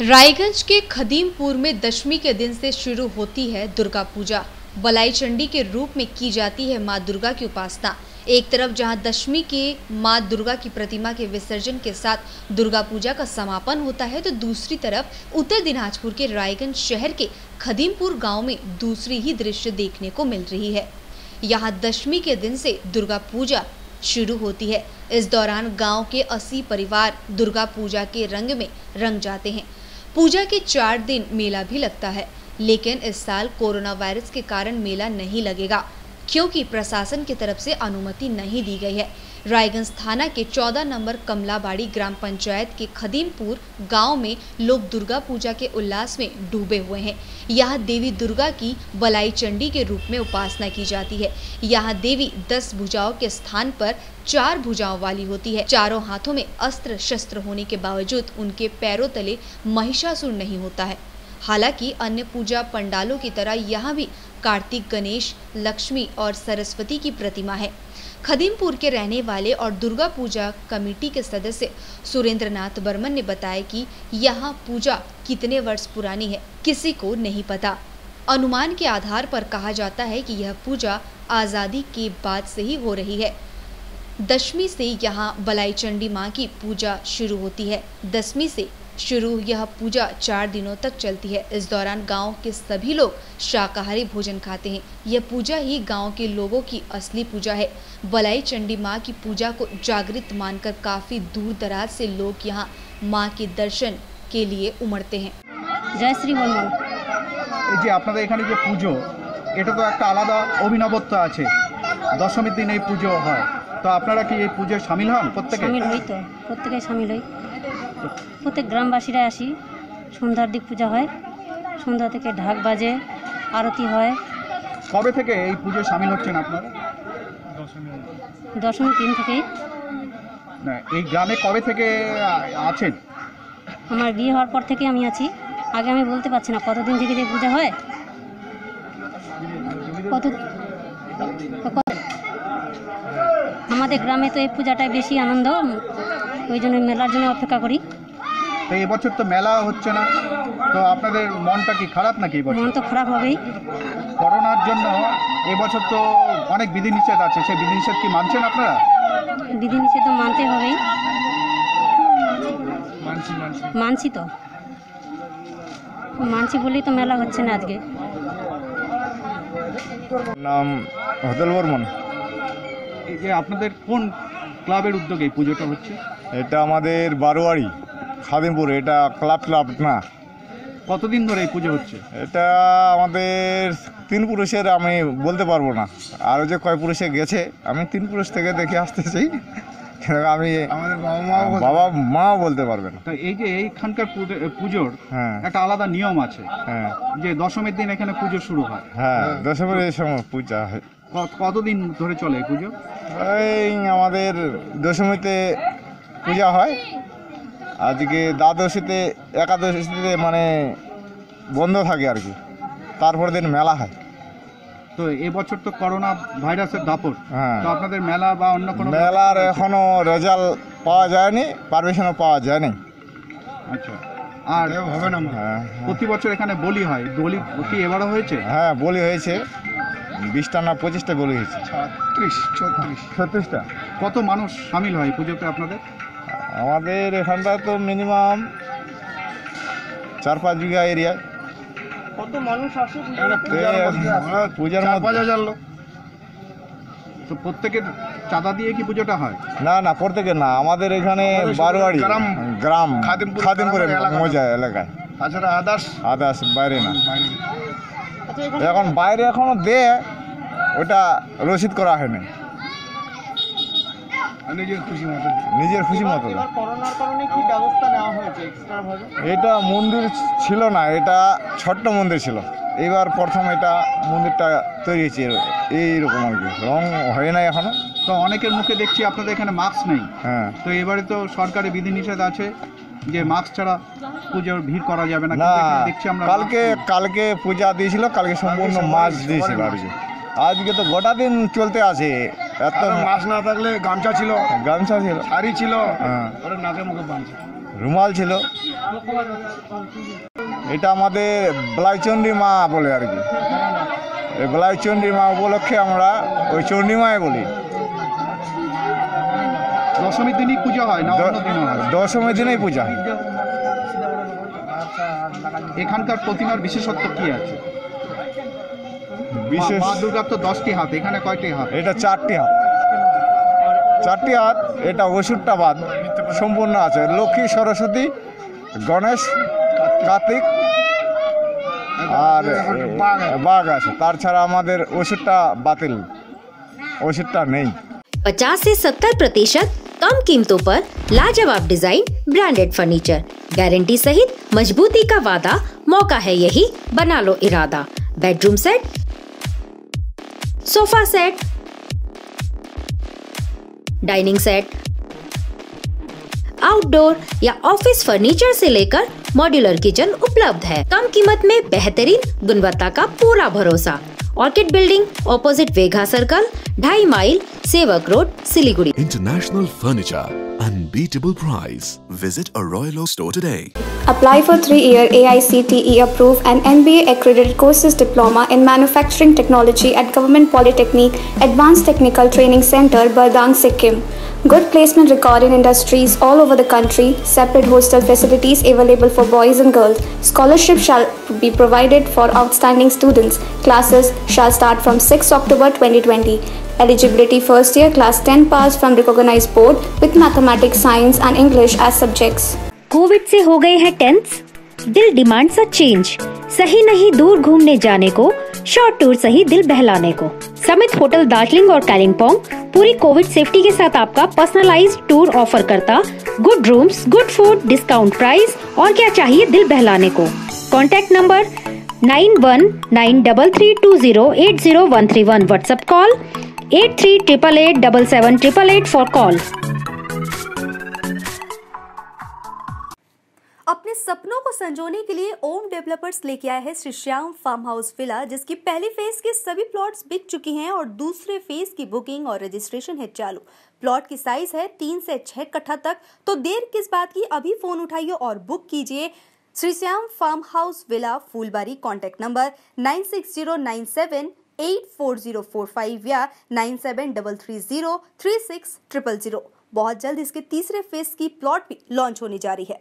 रायगंज के खदीमपुर में दशमी के दिन से शुरू होती है दुर्गा पूजा। बलाई चंडी के रूप में की जाती है माँ दुर्गा की उपासना। एक तरफ़ जहाँ दशमी के माँ दुर्गा की प्रतिमा के विसर्जन के साथ दुर्गा पूजा का समापन होता है तो दूसरी तरफ़ उत्तर दिनाजपुर के रायगंज शहर के खदीमपुर गाँव में दूसरी ही दृश्य देखने को मिल रही है। यहाँ दशमी के दिन से दुर्गा पूजा शुरू होती है। इस दौरान गाँव के 80 परिवार दुर्गा पूजा के रंग में रंग जाते हैं। पूजा के चार दिन मेला भी लगता है, लेकिन इस साल कोरोना वायरस के कारण मेला नहीं लगेगा, क्योंकि प्रशासन की तरफ़ से अनुमति नहीं दी गई है। रायगंज थाना के 14 नंबर कमलाबाड़ी ग्राम पंचायत के खदीमपुर गाँव में लोग दुर्गा पूजा के उल्लास में डूबे हुए हैं। यहाँ देवी दुर्गा की बलाई चंडी के रूप में उपासना की जाती है। यहाँ देवी दस भुजाओं के स्थान पर चार भुजाओं वाली होती है। चारों हाथों में अस्त्र शस्त्र होने के बावजूद उनके पैरों तले महिषासुर नहीं होता है। हालाँकि अन्य पूजा पंडालों की तरह यहाँ भी कार्तिक गणेश, लक्ष्मी और सरस्वती की प्रतिमा है। खदीमपुर के रहने वाले और दुर्गा पूजा कमेटी के सदस्य सुरेंद्र नाथ बर्मन ने बताया कि यहाँ पूजा कितने वर्ष पुरानी है, किसी को नहीं पता। अनुमान के आधार पर कहा जाता है कि यह पूजा आज़ादी के बाद से ही हो रही है। दशमी से यहाँ बलाई चंडी माँ की पूजा शुरू होती है। दसवीं से शुरू यह पूजा चार दिनों तक चलती है इस दौरान गांव के सभी लोग शाकाहारी भोजन खाते हैं यह पूजा ही गांव के लोगों की असली पूजा है बलाई चंडी माँ की पूजा को जागृत मानकर काफी दूर दराज से लोग यहाँ माँ के दर्शन के लिए उमड़ते हैं জয় শ্রী বর্মন এই যে আপনাদের এখানে যে পুজো এটা তো একটা আলাদা অভিনবত্ব আছে দশমীর দিন এই পুজো হয় তো আপনারা কি এই পুজোয় সামিল হন প্রত্যেকে সামিল হই তো প্রত্যেকে সামিল হই প্রত্যেক গ্রামবাসীরা আসি সন্ধ্যার দিক পূজা হয় সন্ধ্যা থেকে ঢাক বাজে আরতি হয়। কবে থেকে এই পুজোয় সামিল হচ্ছেন আপনারা? দশমী দিন থেকেই। না, এই গ্রামে কবে থেকে আ- আছেন? আমার বিয়ে হওয়ার পর থেকে আমি আছি। আগে আমি বলতে পারছি না কতদিন থেকে যে পূজা হয়। কত কত- আমাদের গ্রামে তো এই পূজাটাই বেশি আনন্দ। ওই জন্য মেলার জন্য অপেক্ষা করি। তো এবছর তো মেলা হচ্ছে না। তো আপনাদের মনটা কি খারাপ নাকি এবছর মন তো খারাপ হবেই। করোনার জন্য এবছর তো অনেক বিধিনিষেধ আছে। সেই বিধিনিষেধ কি মানছেন আপনারা? বিধিনিষেধ তো মানতে হবেই। মানছি তো। মানছি বলেই তো মেলা হচ্ছে না আজকে। নাম হতেল বর্মন। এই যে আপনাদের কোন ক্লাবের উদ্যোগে এই পুজোটা হচ্ছে? এটা আমাদের বারোয়ারি খাদিমপুর এটা ক্লাব ক্লাব না। কতদিন ধরে এই পুজো হচ্ছে? এটা আমাদের তিন পুরুষের আমি বলতে পারব না। আরও যে কয় পুরুষে গেছে আমি তিন পুরুষ থেকে দেখে আসতেছি। আমি আমাদের বাবা মা বাবা বলতে পারবে না। এই যে এইখানকার পুজো- পুজোর হ্যাঁ। একটা আলাদা নিয়ম আছে হ্যাঁ। যে দশমীর দিন এখানে পুজো শুরু হয়। হ্যাঁ দশমীর এই সময় পূজা হয়। কতদিন ধরে চলে এই পুজো? এই আমাদের দশমীতে পূজা হয়। আজকে দ্বাদশীতে একাদশীতে মানে বন্ধ থাকে আর কি। তারপর দিন মেলা হয়। তো এবছর তো করোনা ভাইরাসের দাপট। হ্যাঁ। তো আপনাদের মেলা বা অন্য কোনো মেলার এখনও রেজাল্ট পাওয়া যায়নি পারমিশনও পাওয়া যায়নি। আচ্ছা। আর হবে না হ্যাঁ। প্রতি বছর এখানে বলি হয়। বলি কি এবারও হয়েছে? হ্যাঁ বলি হয়েছে। বিশটা না পঁচিশটা বলি হয়েছে। ছত্রিশ ছত্রিশ। ছত্রিশটা? কত মানুষ সামিল হয় পুজোতে আপনাদের? আমাদের এখানটা তো মিনিমাম চার পাঁচ বিঘা এরিয়ায় কত মানুষ আসে পূজার মধ্যে? হাজার লোক। তো প্রত্যেকের চাঁদা দিয়ে কি পুজোটা হয়? না না প্রত্যেকে না। আমাদের এখানে বারোয়ারি গ্রাম খাদিমপুরের মজা এলাকায়। তাছাড়া আদার্স আদাস বাইরে না। এখন বাইরে এখনও দে ওটা রসিদ করা হয়নি। নিজের খুশি মতো। নিজের খুশি মতো। করোনার কারণে কি ব্যবস্থা নেওয়া হয়েছে এক্সট্রা ভাবে? এটা মন্দির ছিল না এটা ছোট্ট মন্দির ছিল। এবার প্রথম এটা মন্দিরটা তৈরি হয়েছে এইরকম আর কি। রং হয় না এখনও। তো অনেকের মুখে দেখছি আপনাদের এখানে মাস্ক নেই। হ্যাঁ। তো এবারে তো সরকারি বিধিনিষেধ আছে যে মাস্ক ছাড়া পুজোর ভিড় করা যাবে না। দেখছি আমরা কালকে কালকে পূজা দিয়েছিল কালকে সম্পূর্ণ মাছ দিয়েছিল আর কি। আজকে তো গোটা দিন চলতে আছে। এত মাছ না থাকলে গামছা ছিল গামছা ছিল। শাড়ি ছিল হ্যাঁ। ওরা নাকে মুখে বাঁধছে রুমাল ছিল। এটা আমাদের বলাইচন্ডী মা বলে আর কি। এই বলাইচন্ডী মা উপলক্ষে আমরা ওই চণ্ডী মায় বলি। দশমীর দিনই পুজো হয় না দশমীর দিনেই পূজা হয়। এখানকার প্রতিমার বিশেষত্ব কি আছে? বিশেষ মা দুর্গার তো দশটি হাত এখানে কয়টি হাত এটা চারটি হাত চারটি হাত এটা ওষুধটা বাদ সম্পূর্ণ আছে লক্ষ্মী সরস্বতী গণেশ কার্তিক আর বাঘ আছে তাছাড়া আমাদের ওষুধটা বাতিল ওষুধটা নেই 50 से 70 प्रतिशत कम कीमतों पर लाजवाब डिजाइन ब्रांडेड फर्नीचर गारंटी सहित मजबूती का वादा मौका है यही बना लो इरादा bedroom set sofa set, dining set, outdoor या ऑफ़िस फर्नीचर से लेकर मॉड्यूलर किचन उपलब्ध है कम कीमत में बेहतरीन गुणवत्ता का पूरा भरोसा orchid building opposite Vega circle ढाई mile, Sevoke road, Siliguri International Furniture. Unbeatable price. Visit a Royal Oak store today. Apply for three-year AICTE approved and NBA accredited courses diploma in manufacturing technology at Government Polytechnic Advanced Technical Training Center, Bardang, Sikkim. Good placement record in industries all over the country. Separate hostel facilities available for boys and girls. Scholarship shall be provided for outstanding students. Classes shall start from 6 October 2020. Eligibility first year class 10 pass from recognized board with mathematics, science and English as subjects. Covid से हो गए हैं tense दिल demand सा change सही नहीं दूर घूमने जाने को शॉर्ट टूर सही दिल बहलाने को। समित होटल दार्जिलिंग और कालिम्पोंग पूरी कोविड सेफ्टी के साथ आपका पर्सनलाइज्ड टूर ऑफ़र करता। Good rooms good food discount price और क्या चाहिए दिल बहलाने को। Contact number nine one nine double three two zero eight zero one three one WhatsApp call at three triple eight double seven triple eight for call सपनों को संजोने के लिए ओम डेवलपर्स लेके आया है Shri Shyam farm house villa, जिसकी पहली फ़ेज़ के सभी प्लॉट्स बिक चुकी हैं और दूसरे फ़ेज़ की बुकिंग और रजिस्ट्रेशन है चालू। प्लॉट की साइज़ है तीन से छह कट्ठा तक। तो देर किस बात की? अभी फ़ोन उठाइए और बुक कीजिए। Shri Shyam farm house villa, Phulbari contact number nine six zero nine seven eight four zero four five या nine seven double three zero three six triple zero बहुत जल्द इसके तीसरे फ़ेज़ की प्लॉट भी लॉन्च होने जा रही है।